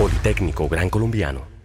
Politécnico Gran Colombiano.